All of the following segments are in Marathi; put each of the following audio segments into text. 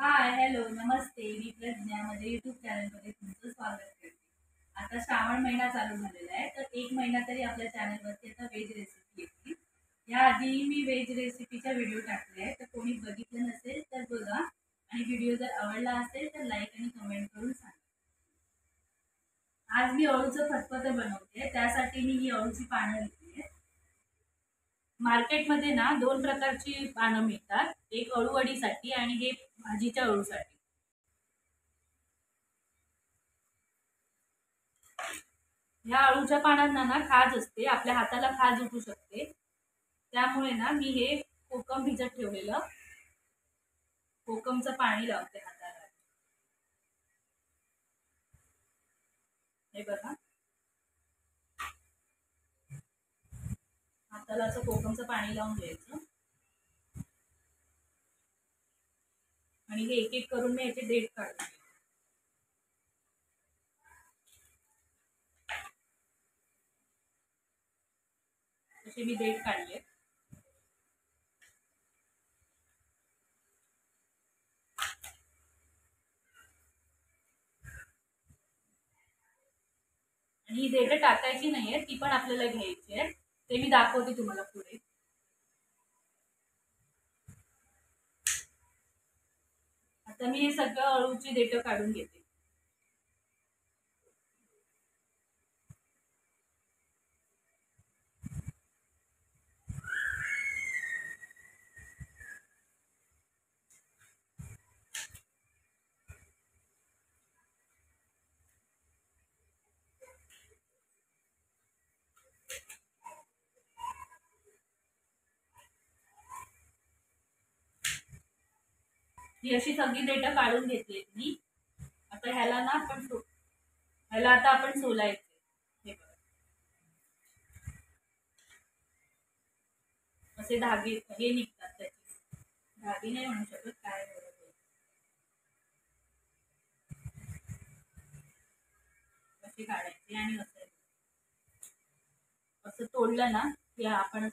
हाय हॅलो नमस्ते. मी प्रज्ञा माझ्या युट्यूब चॅनलमध्ये तुमचं स्वागत करते. आता श्रावण महिना चालू झालेला आहे तर एक महिना तरी आपल्या चॅनलवरती आता व्हेज रेसिपी येतील याआधीही मी व्हेज रेसिपीचा व्हिडिओ टाकले आहे तर कोणी बघितलं नसेल तर बघा. आणि व्हिडिओ जर आवडला असेल तर लाईक आणि कमेंट करून सांगा. आज मी अळूचं फतफतं बनवते. त्यासाठी मी ही अळूची पानं घेतली. मार्केटमध्ये ना दोन प्रकारची पानं मिळतात. एक अळूवडीसाठी आणि हे भाजीच्या अळूसाठी. ह्या अळूच्या पानांना ना खाज असते. आपल्या हाताला खाज उठू शकते. त्यामुळे ना मी हे कोकम भिजत ठेवलेलं. कोकमचं पाणी लावते हाताला. हे बघा. हाताला असं कोकमचं पाणी लावून घ्यायचं. आणि हे एक एक करून मी याचे डेट काढते असे मी डेट काढले आणि ही डेट टाकायची नाहीये ती पण आपल्याला घ्यायची आहे ते मी दाखवते तुम्हाला पुढे. आता मी हे सगळं अळूची देठ काढून घेते. ही अशी सगळी डेटा काढून घेतली मी आता ह्याला ना आपण ह्याला आता आपण सोलायचे असे धागे हे निघतात त्याचे. धागे नाही म्हणू शकत काय बरोबर असे काढायचे आणि असं असं तोडलं ना की आपणच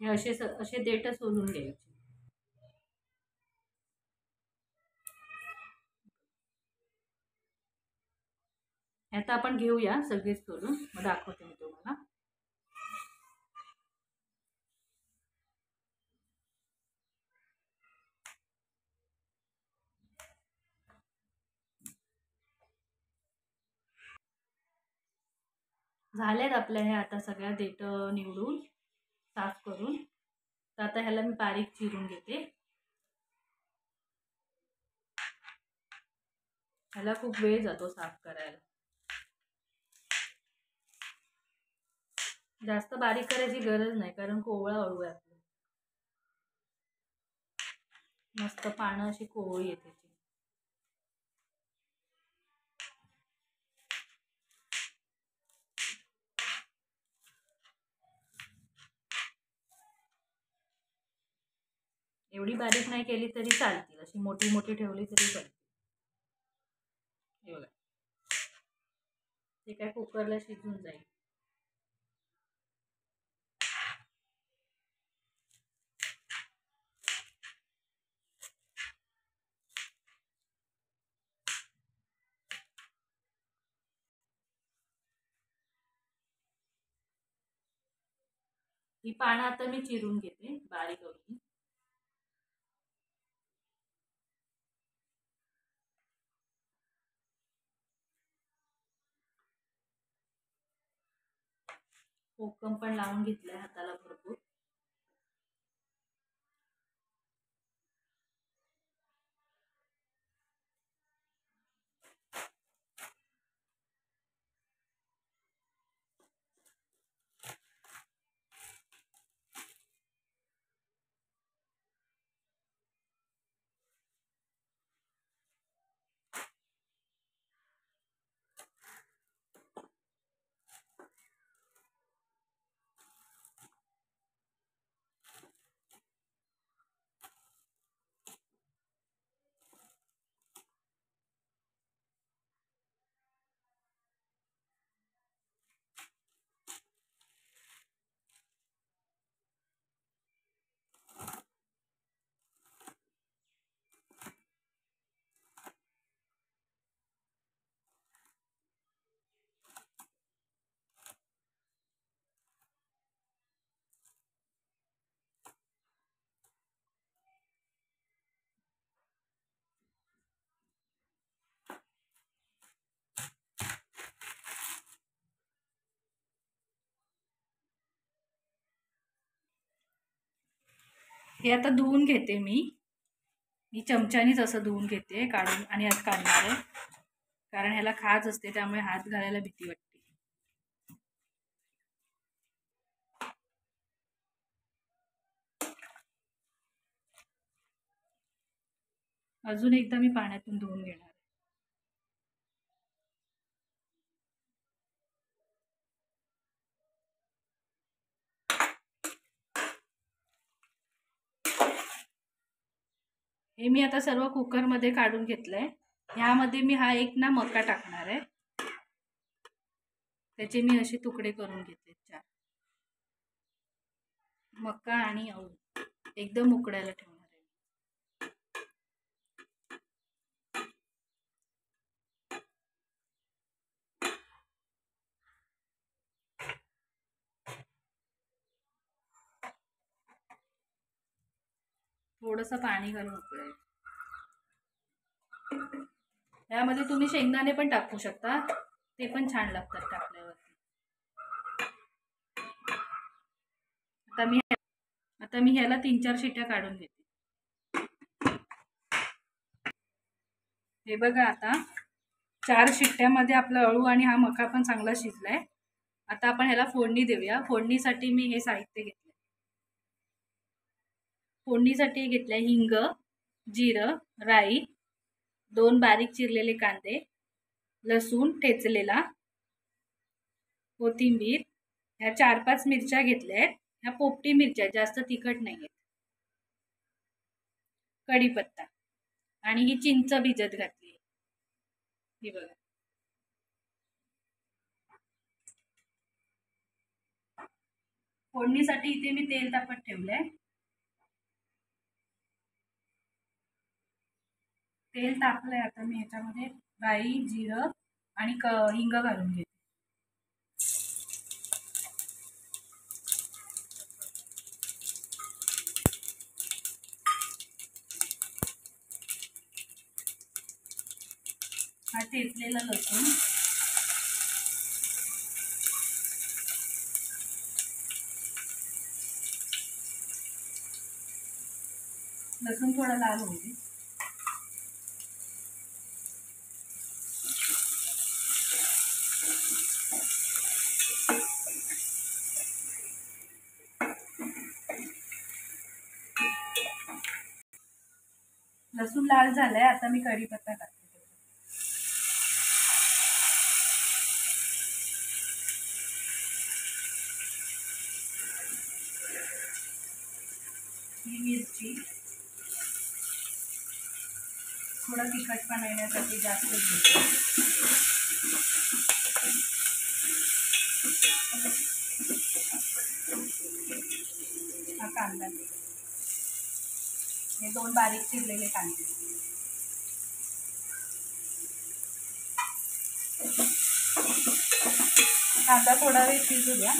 हे असे असे देठ सोलून घ्यायचे. आता आपण घेऊया सगळेच सोलून. मग दाखवते मी तुम्हाला. झालेत आपल्या हे आता सगळ्या देठ निवडून. साफ करून. तर आता ह्याला मी बारीक चिरून घेते. ह्याला खूप वेळ जातो साफ करायला. जास्त बारीक करायची गरज नाही कारण कोवळा अळू आहे आपलं. मस्त पानं अशी कोवळी येते. एवढी बारीक नाही केली तरी चालतील. अशी मोठी मोठी ठेवली तरी चालतील. हे बघा. ते काय कुकरला शिजून जाईल. ही पानं आता मी चिरून घेते बारीक अगदी कोकम पण लावून आहे हाताला भरपूर. हे आता धुवून घेते मी. मी चमच्यानीच असं धुवून घेते काढून आणि आज काढणार आहे. कारण ह्याला खाज असते त्यामुळे हात घालायला भीती वाटते. अजून एकदा मी पाण्यातून धुवून घेणार हे मी आता सर्व कुकरमध्ये काढून घेतलं आहे ह्यामध्ये मी हा एक ना मका टाकणार आहे. त्याचे मी असे तुकडे करून घेतले चार. मका आणि अळू. एकदम उकडायला ठेवणार आहे थोडंसं पाणी घालून उकळायचं यामध्ये तुम्ही शेंगदाणे पण टाकू शकता. ते पण छान लागतात टाकल्यावरती. आता मी आता मी ह्याला तीन चार शिट्या काढून घेते. हे बघा आता. चार शिट्ट्यामध्ये आपला अळू आणि हा मका पण चांगला शिजलाय. आता आपण ह्याला फोडणी देऊया. फोडणीसाठी मी हे साहित्य घेतलं. फोडणीसाठी घेतलं आहे हिंग जिरं राई दोन बारीक चिरलेले कांदे लसूण ठेचलेला कोथिंबीर ह्या चार पाच मिरच्या घेतल्या आहेत ह्या पोपटी मिरच्या जास्त तिखट नाही आहेत कढीपत्ता. आणि ही चिंच भिजत घातली. ही बघा. फोडणीसाठी इथे मी तेल तापत ठेवलंय. तेल टाकलंय आता मी ह्याच्यामध्ये राई जिरं आणि क हिंग घालून घेते. हा ठेचलेला लसूण. लसूण थोडा लाल होईल लसूण लाल झालाय आता मी कढीपत्ता टाकते. ही मिरची थोडा तिखटपणा येण्यासाठी जास्त घेते. हा कांदा. हे दोन बारीक चिरलेले कांदे. कांदा थोडा वेळ शिजू द्या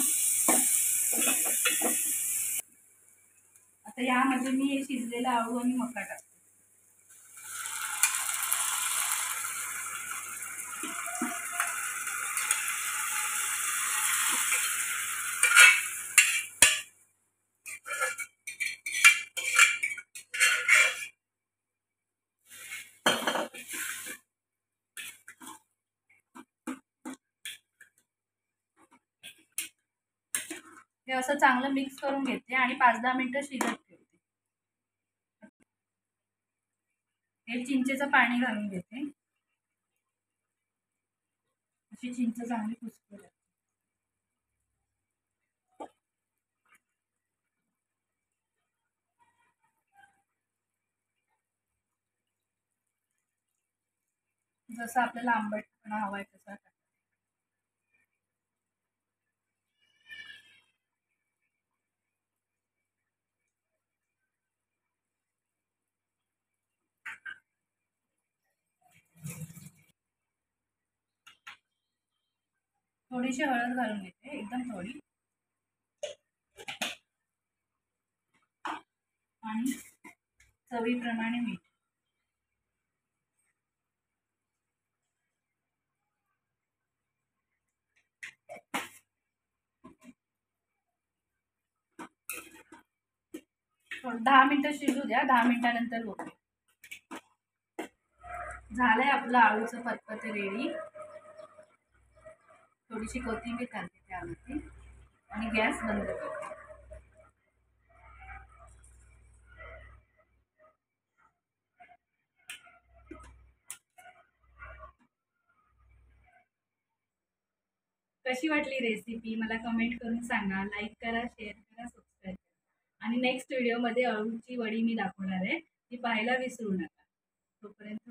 आता यामध्ये मी हे शिजलेला आळू आणि मका टाकतो असं चांगलं मिक्स करून घेते आणि पाच दहा मिनटं शिजत ठेवते. हे चिंचेचं पाणी घालून घेते. अशी चिंच चांगली कुसकू जसं आपल्याला आंबटपणा आहे तसा थोडीशी हळद घालून घेते एकदम थोडी. आणि चवीप्रमाणे मीठ. दहा मिनटं शिजू द्या दहा मिनटानंतर बघू. झालंय आपलं आळूचं पतपते रेडी. थोडीशी कोथिंबीर घालते त्यावरती आणि गॅस बंद करते. कशी वाटली रेसिपी मला कमेंट करून सांगा. लाईक करा शेअर करा सबस्क्राईब करा. आणि नेक्स्ट व्हिडिओमध्ये अळूची वडी मी दाखवणार आहे. ती पाहायला विसरू नका. तोपर्यंत